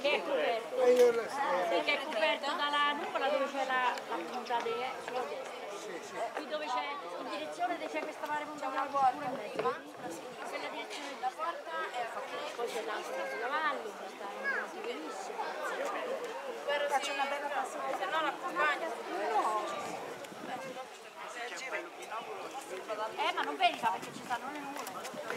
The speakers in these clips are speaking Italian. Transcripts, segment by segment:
Che è coperto. Che è coperto dalla nuvola dove c'è la, la punta sulla destra. Eh, Qui dove c'è in direzione dove c'è questa mare punta una porta in mezzo. Eh. Quella direzione della porta è Poi c'è l'altro cavallo, questa è bellissima. Faccio una bella passata. Se no l'accompagno. No. Eh ma non vedi perché ci stanno le nuvole. Ma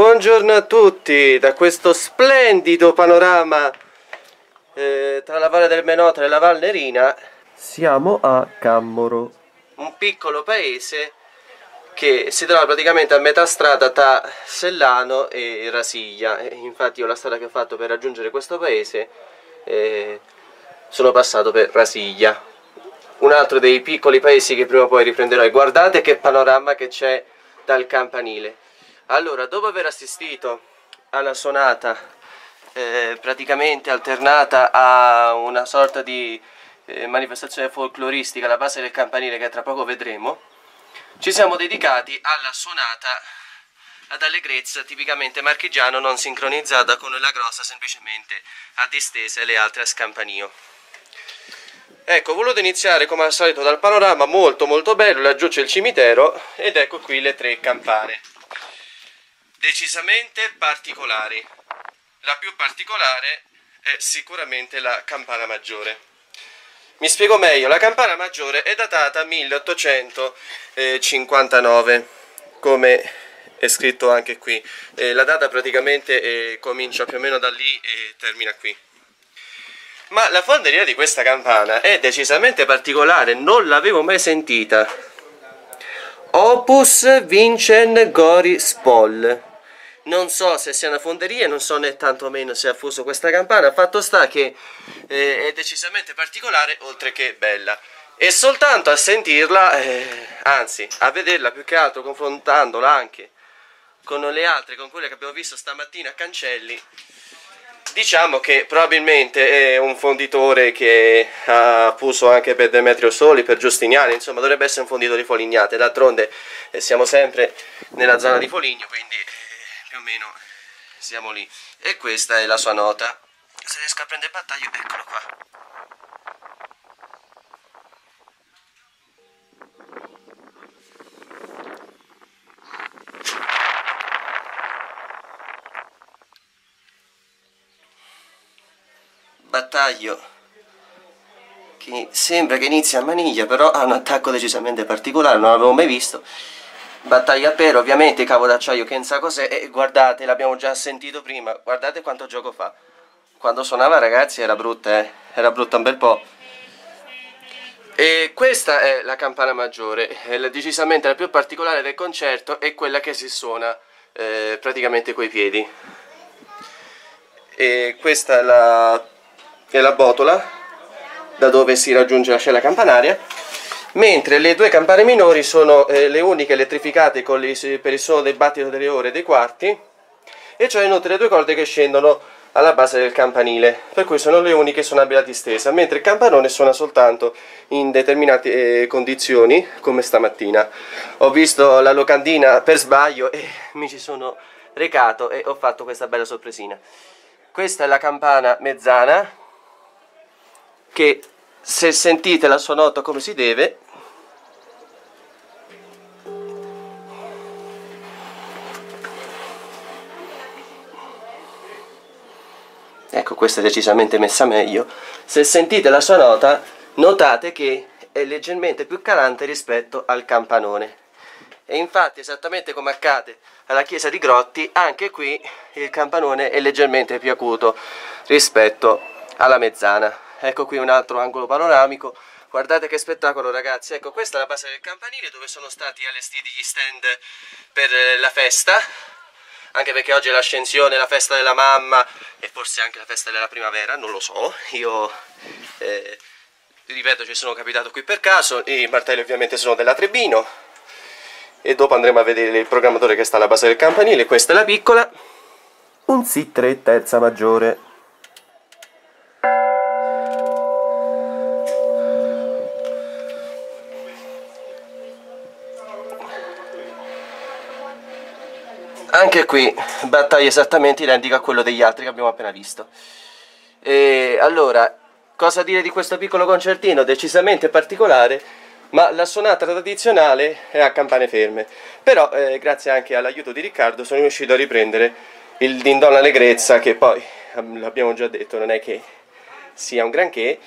Buongiorno a tutti da questo splendido panorama eh, tra la Valle del Menotro e la Val Nerina. Siamo a Cammoro, un piccolo paese che si trova praticamente a metà strada tra Sellano e Rasiglia. Infatti io la strada che ho fatto per raggiungere questo paese eh, sono passato per Rasiglia. Un altro dei piccoli paesi che prima o poi riprenderò. E guardate che panorama che c'è dal campanile. Allora, dopo aver assistito alla sonata eh, praticamente alternata a una sorta di eh, manifestazione folcloristica alla base del campanile che tra poco vedremo, ci siamo dedicati alla suonata ad allegrezza tipicamente marchigiano non sincronizzata con la grossa semplicemente a distesa e le altre a scampanio. Ecco, ho voluto iniziare come al solito dal panorama molto molto bello, laggiù c'è il cimitero ed ecco qui le tre campane. Decisamente particolari. La più particolare è sicuramente la campana maggiore. Mi spiego meglio, la campana maggiore è datata 1859, come è scritto anche qui. Eh, la data praticamente eh, comincia più o meno da lì e termina qui. Ma la fonderia di questa campana è decisamente particolare, non l'avevo mai sentita. Opus Vincent Gori Spoll. Non so se sia una fonderia, non so né tantomeno se ha fuso questa campana, fatto sta che eh, è decisamente particolare oltre che bella. E soltanto a sentirla, eh, anzi a vederla più che altro confrontandola anche con le altre, con quelle che abbiamo visto stamattina a Cancelli, diciamo che probabilmente è un fonditore che ha fuso anche per Demetrio Soli, per Giustiniani, insomma dovrebbe essere un fonditore di Folignate, d'altronde eh, siamo sempre nella zona di Foligno, quindi più o meno siamo lì. E questa è la sua nota. Se riesco a prendere battaglio, eccolo qua. battaglio che sembra che inizi a maniglia però ha un attacco decisamente particolare non l'avevo mai visto battaglia a pero ovviamente cavo d'acciaio che sa cos'è e guardate l'abbiamo già sentito prima guardate quanto gioco fa. Quando suonava ragazzi era brutta eh? era brutta un bel po' e questa è la campana maggiore è decisamente la più particolare del concerto è quella che si suona eh, praticamente coi piedi. E questa è la è la botola da dove si raggiunge la cella campanaria mentre le due campane minori sono eh, le uniche elettrificate i, per il suono del battito delle ore e dei quarti e cioè inoltre le due corde che scendono alla base del campanile per cui sono le uniche suonabili a distesa mentre il campanone suona soltanto in determinate eh, condizioni come stamattina. Ho visto la locandina per sbaglio e mi ci sono recato e ho fatto questa bella sorpresina. Questa è la campana mezzana che se sentite la sua nota come si deve. Ecco questa è decisamente messa meglio. Se sentite la sua nota notate che è leggermente più calante rispetto al campanone. E infatti esattamente come accade alla chiesa di Grotti anche qui il campanone è leggermente più acuto rispetto alla mezzana ecco qui un altro angolo panoramico. Guardate che spettacolo ragazzi. Ecco questa è la base del campanile dove sono stati allestiti gli stand per la festa. Anche perché oggi è l'ascensione, la festa della mamma e forse anche la festa della primavera, non lo so, io eh, ripeto ci sono capitato qui per caso, i martelli ovviamente sono della Trebino. E dopo andremo a vedere il programmatore che sta alla base del campanile, questa è la piccola, un Si3 terza maggiore. Anche qui battaglia esattamente identica a quello degli altri che abbiamo appena visto. E allora, cosa dire di questo piccolo concertino? Decisamente particolare, ma la suonata tradizionale è a campane ferme. Però, eh, grazie anche all'aiuto di Riccardo, sono riuscito a riprendere il Dindon Allegrezza, che poi, l'abbiamo già detto, non è che sia un granché,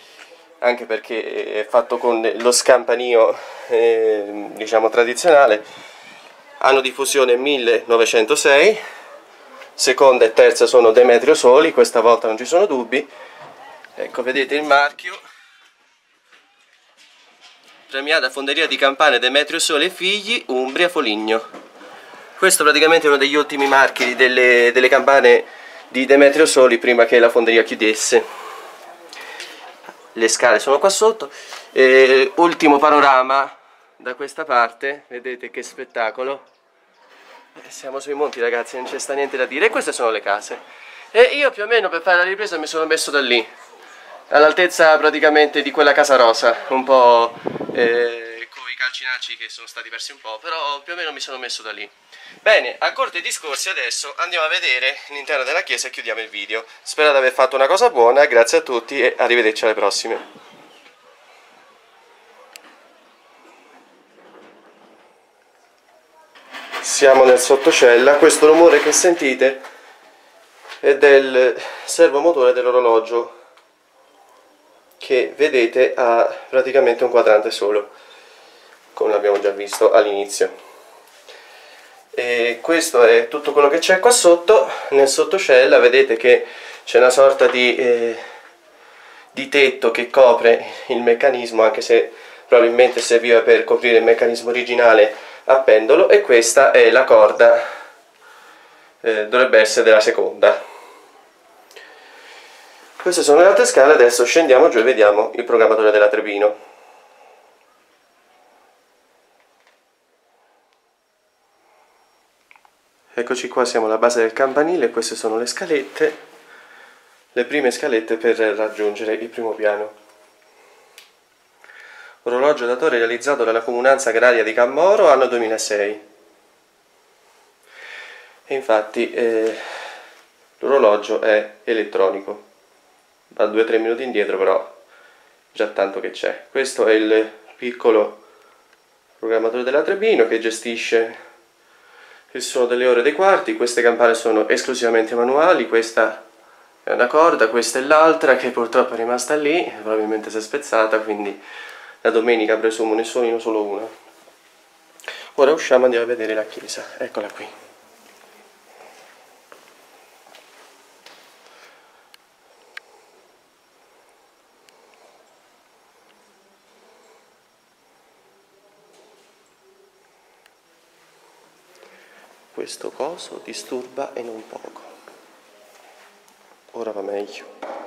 anche perché è fatto con lo scampanio, eh, diciamo, tradizionale, anno di fusione 1906 seconda e terza sono Demetrio Soli, questa volta non ci sono dubbi. Ecco, vedete il marchio. Premiata Fonderia di Campane Demetrio Soli e Figli, Umbria Foligno. Questo praticamente è uno degli ultimi marchi delle, delle campane di Demetrio Soli prima che la fonderia chiudesse. Le scale sono qua sotto. E, ultimo panorama da questa parte, vedete che spettacolo. Siamo sui monti ragazzi, non c'è sta niente da dire. Queste sono le case. E io più o meno per fare la ripresa mi sono messo da lì all'altezza praticamente di quella casa rosa, un po' eh, con i calcinacci che sono stati persi un po', però più o meno mi sono messo da lì. Bene, a corte discorsi adesso andiamo a vedere l'interno della chiesa e chiudiamo il video. Spero di aver fatto una cosa buona, grazie a tutti e arrivederci alle prossime. Siamo nel sottocella, questo rumore che sentite è del servomotore dell'orologio che vedete ha praticamente un quadrante solo come abbiamo già visto all'inizio. E questo è tutto quello che c'è qua sotto nel sottocella vedete che c'è una sorta di, eh, di tetto che copre il meccanismo anche se probabilmente serviva per coprire il meccanismo originale a pendolo e questa è la corda eh, dovrebbe essere della seconda queste sono le altre scale, adesso scendiamo giù e vediamo il programmatore della Trebino. Eccoci qua, siamo alla base del campanile, queste sono le scalette, le prime scalette per raggiungere il primo piano. Orologio datore realizzato dalla Comunanza Agraria di Cammoro, anno 2006. E infatti eh, l'orologio è elettronico. Va 2-3 minuti indietro però già tanto che c'è. Questo è il piccolo programmatore della Trebino che gestisce il suono delle ore dei quarti. Queste campane sono esclusivamente manuali. Questa è una corda, questa è l'altra che purtroppo è rimasta lì probabilmente si è spezzata quindi la domenica presumo ne suonino solo una. Ora usciamo e andiamo a vedere la chiesa. Eccola qui. Questo coso disturba e non poco. Ora va meglio